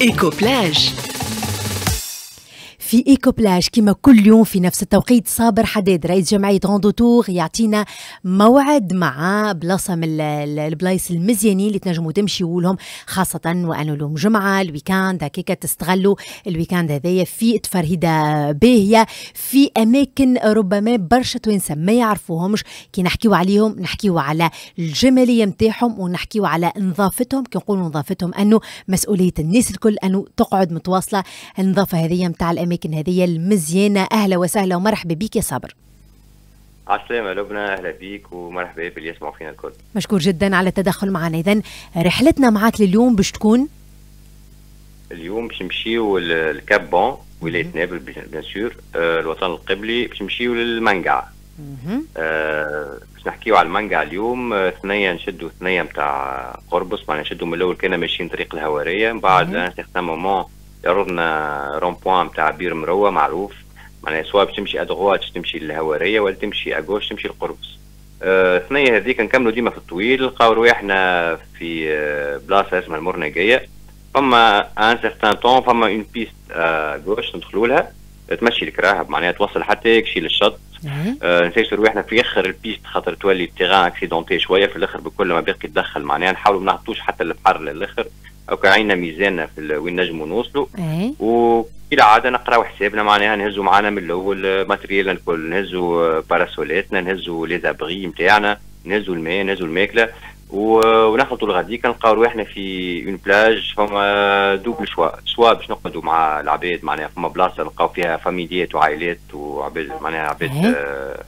Écho Plage في Écho Plage كما كل يوم في نفس التوقيت صابر حداد رئيس جمعية غوندو تور يعطينا موعد مع بلاصة من البلايص المزيانين اللي تنجموا تمشيوا لهم خاصة وانه اليوم جمعة ال week-end هكاك تستغلوا ال week-end هذايا في تفرهدة باهية في أماكن ربما برشا توانسة ما يعرفوهمش كي نحكيو عليهم نحكيو على الجمالية نتاعهم ونحكيو على نظافتهم كي نقولوا نظافتهم أنه مسؤولية الناس الكل أنه تقعد متواصلة النظافة هذه نتاع الأماكن الأماكن هذه المزيانة. أهلا وسهلا ومرحبا بك يا صابر. عسلامة لبنى أهلا بيك ومرحبا باللي يسمعوا فينا الكل. مشكور جدا على التدخل معنا. إذا رحلتنا معك لليوم باش تكون؟ اليوم باش نمشيو لل Cap Bon ولاية نابل bien sûr آه الوطن القبلي باش نمشيو للمنقع آه باش نحكيو على المنقع اليوم آه ثنية نشدوا ثنية نتاع قربص معناها نشدوا من الأول كنا ماشيين طريق الهوارية من بعد un certain moment يعرضنا rond-point نتاع بير مروة معروف. معناها سواء باش تمشي à droite تمشي للهواريه ولا تمشي à gauche تمشي للقربص آه، ثنية هذيك نكملوا ديما في الطويل. نلقاو رواحنا في آه، بلاصة اسمها المرنقيه فما un certain temps فما une piste gauche ندخلوا لها. تمشي الكراهب معناها توصل حتى يكشي للشط آه رواحنا في آخر ال piste خاطر تولي ال terrain accidenté شوية. في الآخر بكل ما باقي تدخل معناها نحاولوا ما نهبطوش حتى البحر للآخر. أو عينا ميزان في وين نجموا نوصلوا إيه. وكل عادة نقراو حسابنا معناها نهزوا معنا من الأول matériel الكل نهزوا باراسوليتنا نهزوا les abris نتاعنا نهزوا الماء نهزوا الماكلة ونخلطوا الغديك نلقاو رواحنا في une plage فما double choix سوا باش نقعدوا مع العباد معناها فما بلاصة نلقاو فيها فاميليات وعائلات وعباد معناها عباد إيه. آه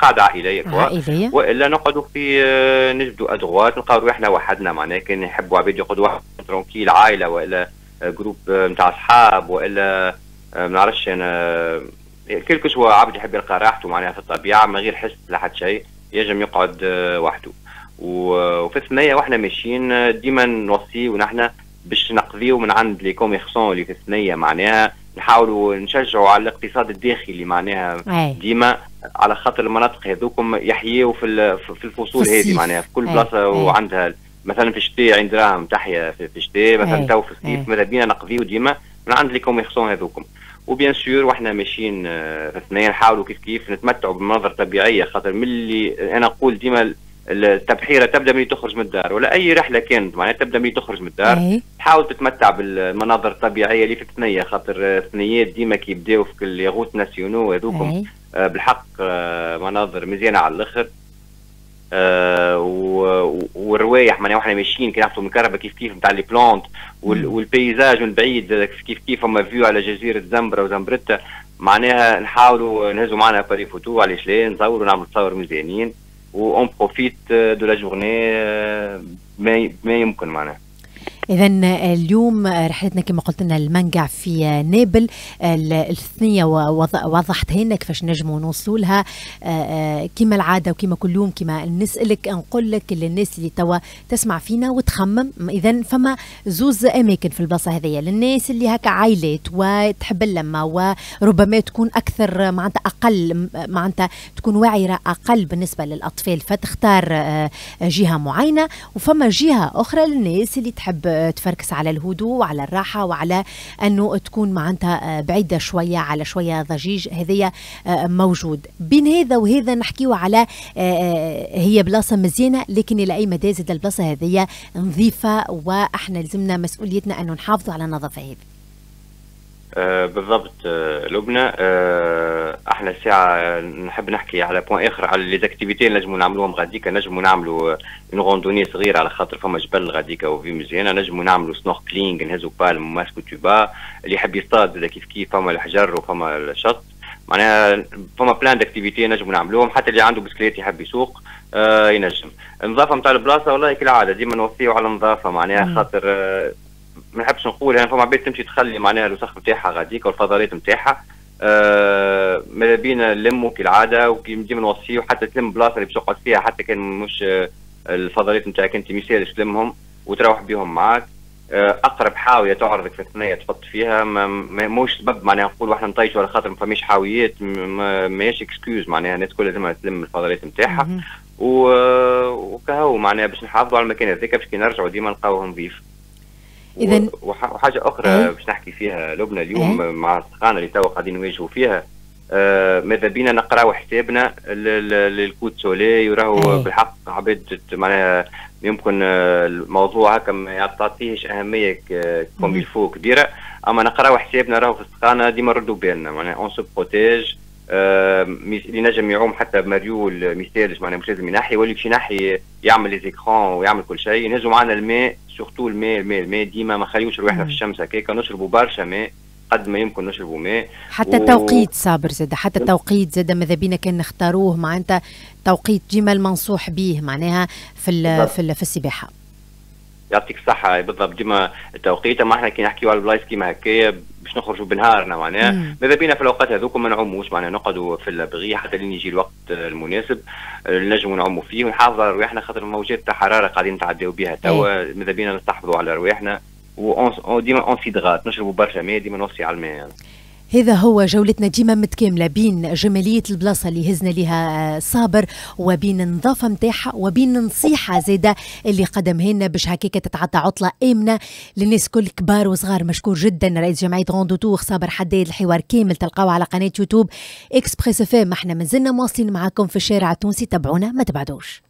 قاعدة عائليه quoi عائلية. وإلا نقعدوا في آه، نجدوا à droite نلقاو روحنا وحدنا معناها. كان يحبوا عباد يقعدوا واحد tranquille عائلة وإلا groupe نتاع أصحاب وإلا آه، ما نعرفش أنا كل شوا عبد يحب يلقى راحته معناها في الطبيعة من غير حس لحد شيء. يجم يقعد آه، وحده. وفي الثنيه وإحنا ماشيين ديما نوصي ونحن باش نقضيو من عند les commerçants اللي في الثنيه معناها. نحاولوا نشجعوا على الاقتصاد الداخلي معناها أي. ديما على خاطر المناطق هذوكم يحيوا في في الفصول هذه. معناها في كل أي. بلاصة أي. وعندها مثلا في الشتاء عند دراهم تحيا في الشتاء مثلا. تو في. الصيف ماذا بينا نقضيو ديما من عند les commerçants هذوكم و bien sûr وإحنا ماشيين آه، اثنين نحاولوا كيف كيف نتمتعوا بمناظر طبيعية خاطر ملي أنا نقول ديما التبحيرة تبدأ من تخرج من الدار ولا أي رحلة كانت معناها تبدأ من تخرج من الدار. أي. تحاول تتمتع بالمناظر الطبيعية اللي في الثنية خاطر الثنيات ديما كيبداو في les routes nationales هذوكم. أي. آه، بالحق آه، مناظر مزيانة على الآخر. آه، والروايح معناها وإحنا ماشيين كي نهبطوا من كرهبة كيف كيف نتاع les plantes وال- وال paysage من بعيد كيف كيف فما vue على جزيرة زمبره وزمبرتا. معناها نحاولوا نهزوا معنا appareil photo علاش لا نصوروا نعملوا تصاور مزيانين. on profite de la journée ما ما يمكن معناها إذا اليوم رحلتنا كما قلت لنا المنقع في نابل ال- الثنية ووض- وضحتها لنا كيفاش نجموا نوصلوا لها آه، آه، كما العادة وكما كل يوم كما نسألك نقول لك للناس اللي توا تسمع فينا وتخمم إذا فما زوز أماكن في البلاصة هذيا. للناس اللي هكا عائلات وتحب اللمة وربما تكون أكثر معناتها أقل معناتها تكون واعرة أقل بالنسبة للأطفال فتختار آه، جهة معينة. وفما جهة أخرى للناس اللي تحب تفركس على الهدوء وعلى الراحة وعلى أنه تكون معناتها بعيدة شوية على شوية ضجيج هذيا موجود. بين هذا وهذا نحكيو على هي بلاصة مزيانة لكن إلى أي مدى زاد البلاصة هذيا نظيفة وإحنا لزمنا مسؤوليتنا أنه نحافظوا على النظافة هذه. آه بالضبط آه لبنى آه إحنا الساعة نحب نحكي على point آخر على les activités نجموا نعملوهم غاديكا. نجموا نعملوا une randonnée صغيرة على خاطر فما جبل غاديكا وفي مزيانة. نجموا نعملوا snorkeling نهزوا palmes و masque و tuba اللي يحب يصطاد كيف كيف فما الحجر وفما الشط. معناها فما plein d'activités نجموا نعملوهم. حتى اللي عنده بسكليت يحب يسوق آه ينجم. النظافة نتاع البلاصة والله كالعادة ديما نوصيو على النظافة. معناها خاطر آه ما نحبش نقول يعني فما عباد تمشي تخلي معناها الوسخ نتاعها غاديك والفضلات نتاعها آه ماذا بينا نلموا كالعاده وديما نوصيو حتى تلم بلاصة اللي باش تقعد فيها حتى كان مش آه الفضلات نتاعك أنت مثالش تلمهم وتروح بهم معاك. آه أقرب حاوية تعرضك في الثنيه تحط فيها موش سبب معناها نقول وإحنا نطيش ولا خاطر ما فماش حاويات ماهيش excuse معناها الناس كلها لازم تلم الفضلات نتاعها. وكهو معناها باش نحافظوا على المكان هذاك باش كي نرجعوا ديما نلقاوه نظيف اذا وحاجة أخرى أي. باش نحكي فيها لبنى اليوم أي. مع السخانة اللي تو قاعدين نواجهوا فيها آه ماذا بينا نقراو حسابنا لل coup de soleil وراهو بالحق عباد معناها يمكن آه، الموضوع هكا ما يعطيهش أهمية comme il faut كبيرة أما نقراو حسابنا راهو في السخانة ديما نردوا بالنا معناها on se protège اللي نجم يعوم حتى بمريول مثالش معناها مش لازم ينحي يولي باش ينحي يعمل les écrans ويعمل كل شيء. ينجموا معنا الماء surtout الماء الماء الماء ديما ما خليوش روحنا في الشمس هكاك. نشربوا برشا ماء قد ما يمكن نشربوا ماء. حتى التوقيت و... صابر زاد حتى التوقيت زاد ماذا بينا كان نختاروه معناتها توقيت ديما المنصوح به معناها في في, في السباحة. يعطيك الصحة. بالضبط ديما التوقيت ما إحنا كي نحكيو على البلايص كيما هكايا باش نخرجوا بنهارنا معناها. ماذا بينا في الأوقات هذوك ما نعوموش معناها نقعدوا في البغيه حتى لين يجي الوقت المناسب نجموا نعوموا فيه ونحافظوا على رواحنا خاطر موجات تاع حرارة قاعدين نتعداو بها توا. ماذا بينا نستحفظوا على رواحنا. وديما on s'hydrate نشربوا برشا ماء ديما نوصي على الماء. يعني. هذا هو جولتنا ديما متكاملة بين جمالية البلاصة اللي هزنا لها صابر وبين النظافة متاعها وبين النصيحة زيادة اللي قدمها لنا باش هكاك تتعطى عطلة آمنة للناس كل كبار وصغار. مشكور جدا رئيس جمعية Rando Tour صابر حداد الحوار كامل تلقاوه على قناة يوتيوب Express FM إحنا مازلنا مواصلين معاكم في الشارع التونسي تابعونا ما تبعدوش.